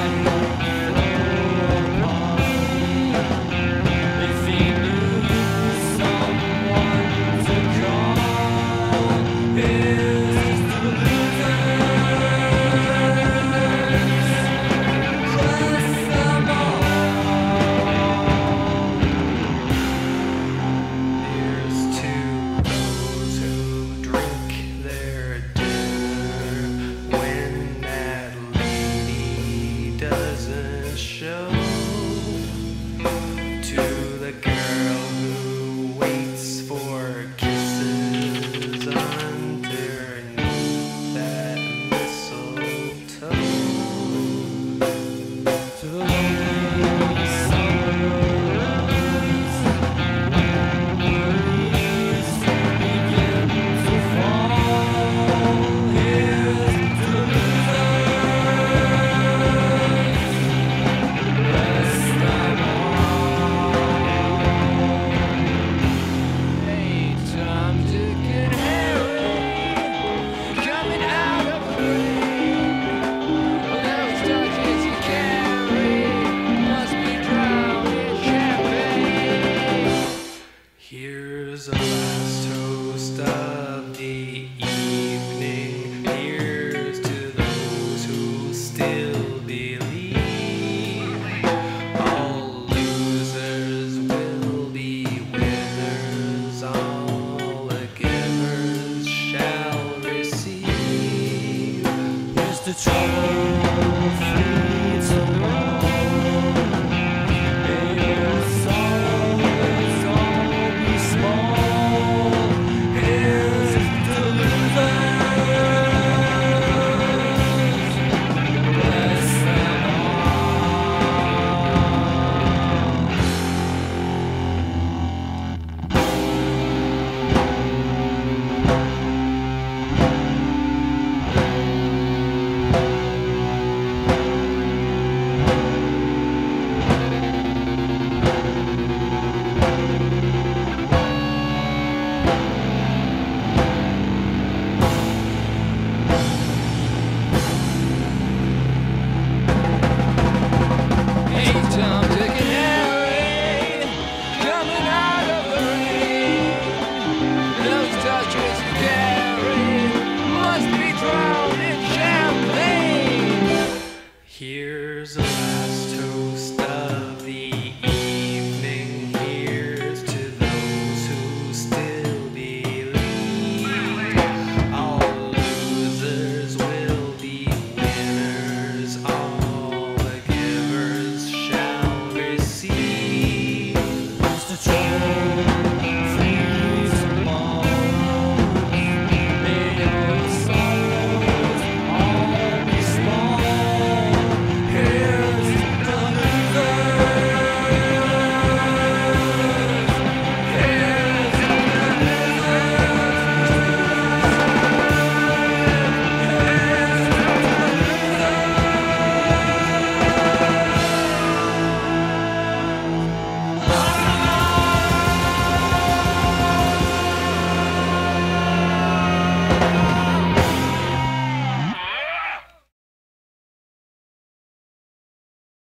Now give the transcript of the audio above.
to